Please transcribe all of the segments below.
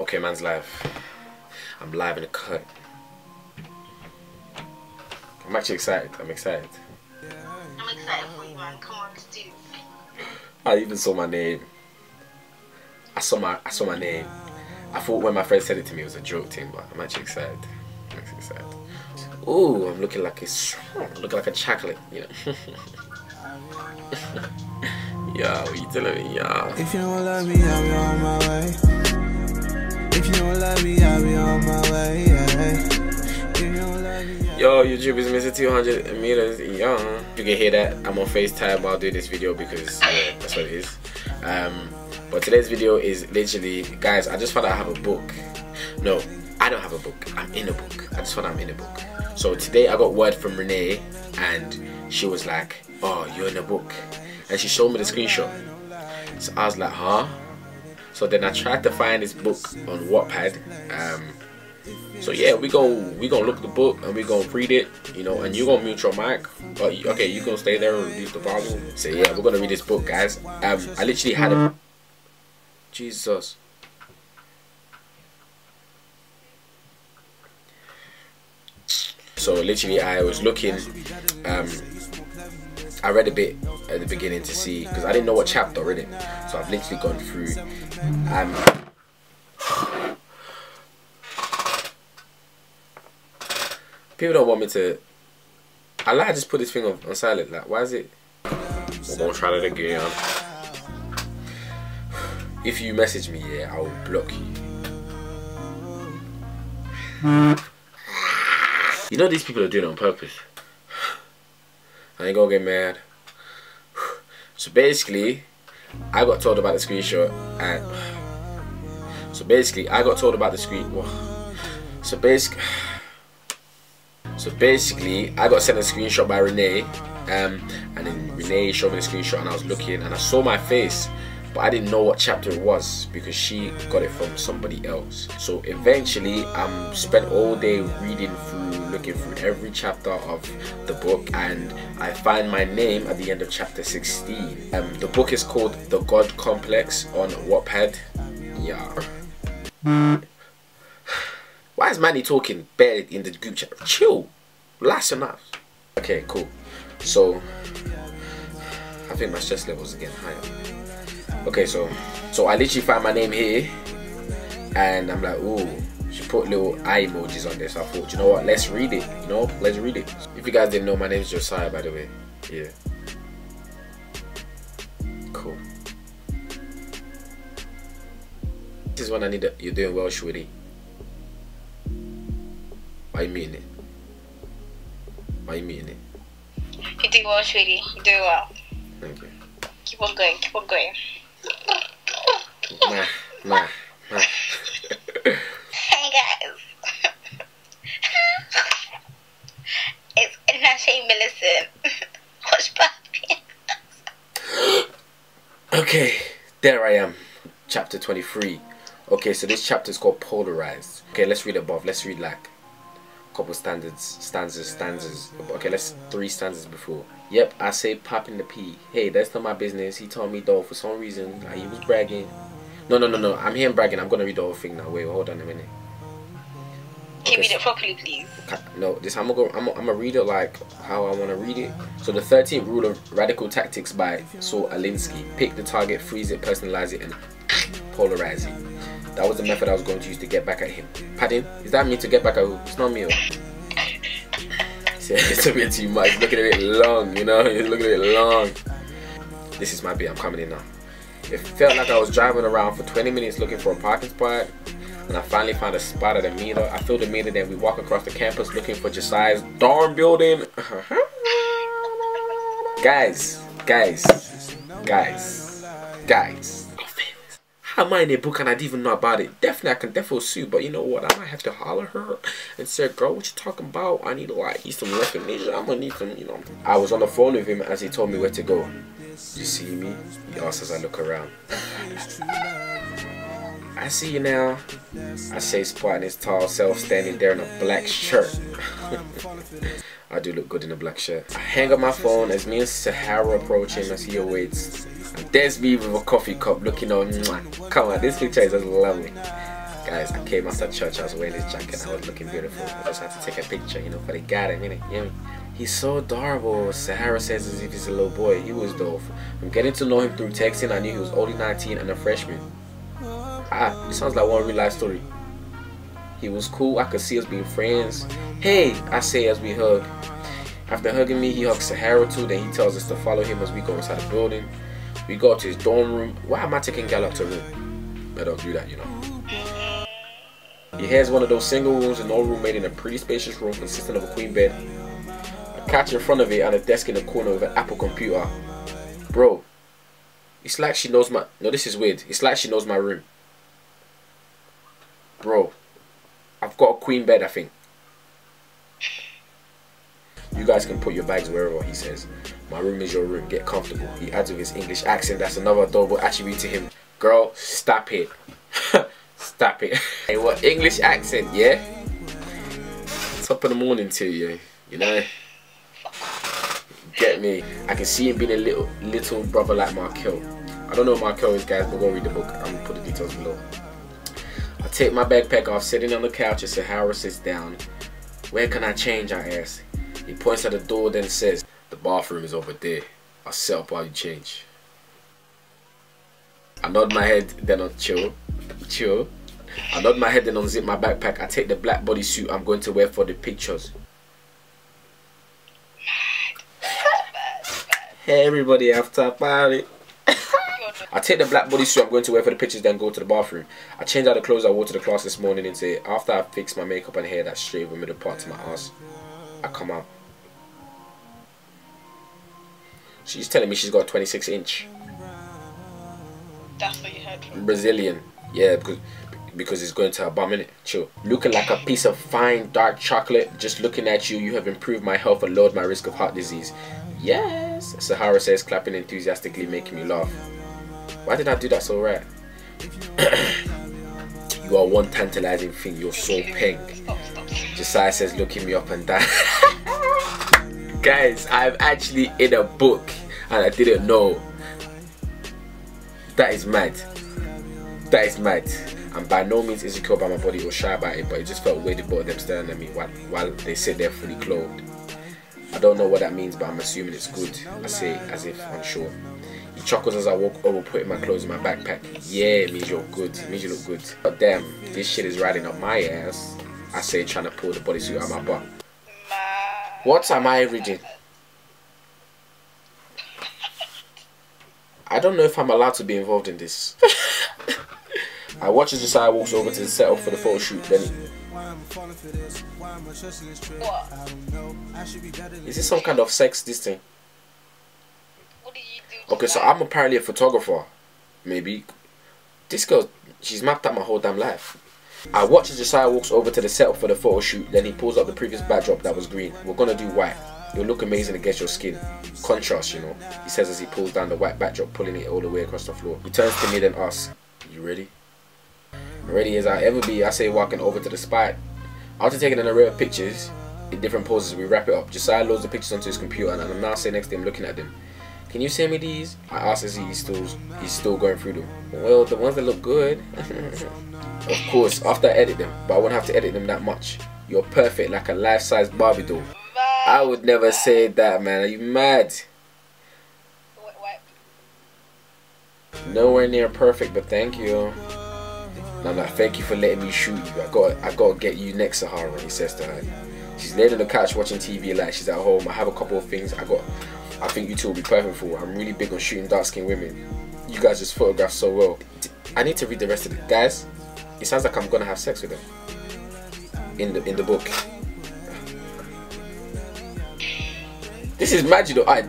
Okay, man's live. I'm live in the cut. I'm actually excited. I'm excited. I'm excited for you, man. Come on, let's do this. I even saw my name. I saw my I saw my name. I thought when my friend said it to me it was a joke thing, but I'm actually excited. I'm actually excited. Ooh, I'm looking like a I'm looking like a chocolate, you know. yeah, what you telling me, yeah? If you don't love me, I'll be on my way. If you don't love me, I'll be on my way. Yo, YouTube is missing 200 meters. Yeah, you can hear that. I'm on FaceTime while doing this video because yeah, that's what it is. Um, but today's video is literally, guys. I just found I have a book. No, I don't have a book. I'm in a book. I just found I'm in a book. So today I got word from Renee, and she was like, "Oh, you're in a book," and she showed me the screenshot. So I was like, "Huh?" So then I tried to find this book on Wattpad. Um, so yeah, we gon' we gonna look the book and we gonna read it, you know, and you gonna mute your mic. But okay, you gonna stay there and reduce the volume. So yeah, we're gonna read this book, guys. Um, I literally had a Jesus. So literally, I was looking. Um, I read a bit at the beginning to see because I didn't know what chapter read it. So I've literally gone through. Um, People don't want me to. I like I just put this thing on, on silent. Like, why is it? We're gonna try that again. If you message me, yeah, I will block you. You know these people are doing it on purpose. I ain't gonna get mad. So basically, I got told about the screenshot and so basically I got told about the screen. So basically. So basically, I got sent a screenshot by Renee, um, and then Renee showed me the screenshot, and I was looking, and I saw my face, but I didn't know what chapter it was because she got it from somebody else. So eventually, I'm spent all day reading through, looking through every chapter of the book, and I find my name at the end of chapter 16. Um, the book is called The God Complex on Wattpad. Yeah. Why is Manny talking bad in the group chat? Chill. Last enough. Okay, cool. So, I think my stress levels are getting higher. Okay, so, so I literally found my name here, and I'm like, ooh. She put little eye emojis on there, so I thought, you know what? Let's read it. You know, let's read it. If you guys didn't know, my name is Josiah, by the way. Yeah. Cool. This is when I need. A, you're doing well, Shwitty. Why you mean it? Why you mean it? You do well, sweetie. You do well. Thank you. Keep on going. Keep on going. Nah, nah, nah. Hey guys. it's Natasha Millicent. What's poppin'? Okay, there I am. Chapter 23. Okay, so this chapter is called Polarized. Okay, let's read above. Let's read like a couple standards, stanzas, stanzas. Okay, let's three stanzas before. Yep, I say popping the P. Hey, that's not my business. He told me though for some reason like, he was bragging. No, no, no, no. I'm here bragging. I'm gonna read the whole thing now. Wait, hold on a minute. Can you Okay, read it properly, please? No, this I'm gonna go. I'm gonna, read it like how I want to read it. So the 13th rule of radical tactics by Saul Alinsky: pick the target, freeze it, personalize it, and polarize it. That was the method I was going to use to get back at him. Pardon? Is that me to get back at who? It's not me. oh. It's a- bit too much. It's looking a bit long, you know. It's looking a bit long. This is my beat. I'm coming in now. It felt like I was driving around for 20 minutes looking for a parking spot. And I finally found a spot at a meter. I filled the meter, then we walk across the campus looking for Josiah's dorm building. guys, guys, guys, guys. How am I in a book and I didn't even know about it? Definitely, I can definitely sue, but you know what? I might have to holler her and say, girl, what you talking about? I need like need some recognition. I'm gonna need some, you know. I was on the phone with him as he told me where to go. You see me? He asks as I look around. I see you now. I say squatting his tall self standing there in a black shirt. I do look good in a black shirt. I hang up my phone as me and Sahara approach him as he awaits. And there's me with a coffee cup looking on. Come on, this picture is just lovely. Guys, I came after church, I was wearing this jacket, I was looking beautiful. I just had to take a picture, you know, for the guy, innit? You know? He's so adorable. Sahara says as if he's a little boy. He was dope. From getting to know him through texting, I knew he was only 19 and a freshman. Ah, it sounds like one real life story. He was cool. I could see us being friends. Hey, I say as we hug. After hugging me, he hugs Sahara too. Then he tells us to follow him as we go inside the building. We go to his dorm room. Why am I taking Gal up to room? I don't do that, you know. He has one of those single rooms and no room made in a pretty spacious room consisting of a queen bed, a couch in front of it, and a desk in the corner with an Apple computer. Bro, it's like she knows my. No, this is weird. It's like she knows my room. Bro, I've got a queen bed, I think. You guys can put your bags wherever, he says. My room is your room. Get comfortable. He adds with his English accent. That's another adorable attribute to him. Girl, stop it. stop it. hey, what English accent, yeah? Top of the morning to you, you know? Get me. I can see him being a little little brother like Markel. I don't know Markel is, guys, but go read the book. I'm gonna put the details below. I take my backpack off, sitting on the couch as Sahara sits down. Where can I change? I ask. He points at the door, then says, The bathroom is over there. I'll set up while you change. I nod my head, then on chill. Chill. I nod my head, then unzip my backpack. I take the black bodysuit I'm going to wear for the pictures. Hey everybody, after party. I take the black bodysuit I'm going to wear for the pictures, then go to the bathroom. I change out the clothes I wore to the class this morning and say, after I fix my makeup and hair that straight over middle part to my ass, I come out. She's telling me she's got a 26 inch. That's what you heard from. Brazilian. Yeah, because because it's going to her bum, innit? Chill. Looking like a piece of fine dark chocolate. Just looking at you, you have improved my health and lowered my risk of heart disease. Yes, Sahara says, clapping enthusiastically, making me laugh. Why did I do that so right? you are one tantalizing thing. You're so pink. Josiah says, looking me up and down. Guys, I'm actually in a book and I didn't know. That is mad. That is mad. I'm by no means insecure about my body or shy about it, but it just felt weird about them staring at me while, while they sit there fully clothed. I don't know what that means, but I'm assuming it's good. I say as if unsure. Chuckles as I walk over, putting my clothes in my backpack. Yeah, it means you're good. It means you look good. But damn, this shit is riding up my ass. I say, trying to pull the bodysuit out of my butt. What am I reading? I don't know if I'm allowed to be involved in this. I watch as Josiah walks over to the setup for the photo shoot. Then, is this some kind of sex? This thing? What did you do? to Okay, so? I'm apparently a photographer. Maybe. This girl, she's mapped out my whole damn life. I watch as Josiah walks over to the setup for the photo shoot. Then he pulls up the previous backdrop that was green. We're gonna do white. You'll look amazing against your skin. Contrast, you know. He says as he pulls down the white backdrop, pulling it all the way across the floor. He turns to me then asks, You ready? Ready as I ever be, I say walking over to the spot. After taking an array of pictures in different poses, we wrap it up. Josiah loads the pictures onto his computer and I'm now sitting next to him looking at them. Can you send me these? I ask as he's still he's still going through them. Well, the ones that look good. of course, after I edit them, but I won't have to edit them that much. You're perfect, like a life-size Barbie doll. I would never say that, man. Are you mad? Nowhere near perfect, but thank you. I'm like, thank you for letting me shoot you. I got, I got to get you next, to Sahara. He says to her. She's laying on the couch watching TV like she's at home. I have a couple of things I got. I think you two will be perfect for. I'm really big on shooting dark-skinned women. You guys just photograph so well. I need to read the rest of it, guys. It sounds like I'm gonna have sex with them in the in the book. This is magic though. I,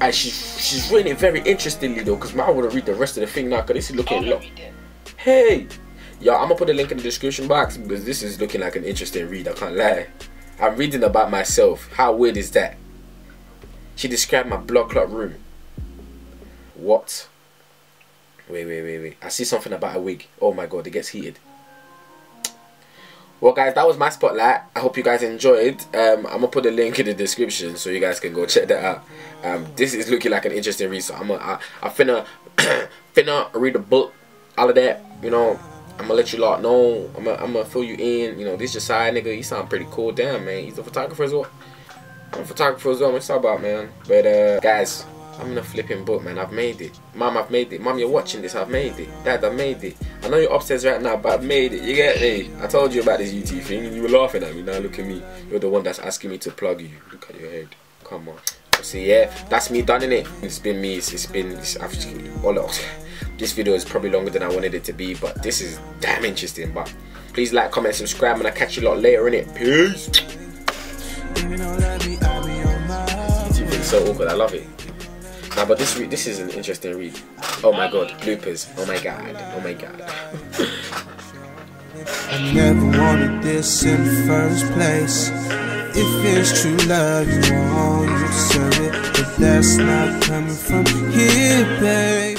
I she's she's written it very interestingly though, because I want to read the rest of the thing now. Cause this is looking long. Hey, y'all, I'm gonna put a link in the description box because this is looking like an interesting read. I can't lie. I'm reading about myself. How weird is that? She described my blood clot room. What? Wait, wait, wait, wait. I see something about a wig. Oh my god, it gets heated. Well, guys, that was my spotlight. I hope you guys enjoyed. Um, I'm gonna put a link in the description so you guys can go check that out. Um, this is looking like an interesting read. So I'm gonna, I, I finna, finna read the book, all of that. You know, I'm gonna let you lot know. I'm gonna, I'm gonna fill you in. You know, this your side nigga. You sound pretty cool. Damn, man. He's a photographer as well. I'm a photographer as well. What's up about, man? But uh, guys, I'm in a flipping book, man. I've made it. Mom, I've made it. Mom, you're watching this. I've made it. Dad, I've made it. I know you're upstairs right now, but I've made it. You get me? I told you about this UT thing, and you were laughing at me. Now look at me. You're the one that's asking me to plug you. Look at your head. Come on. So yeah, that's me done in it. It's been me. It's, it's been. It's, I've, all of, this video is probably longer than I wanted it to be, but this is damn interesting. But please like, comment, subscribe, and I'll catch you a lot later in it. Peace. So awkward. I love it. Nah, but this this is an interesting read. Oh my god, bloopers. Oh my god. Oh my god. I never wanted this in the first place. If it's true love you you deserve it. But that's not coming from here, babe.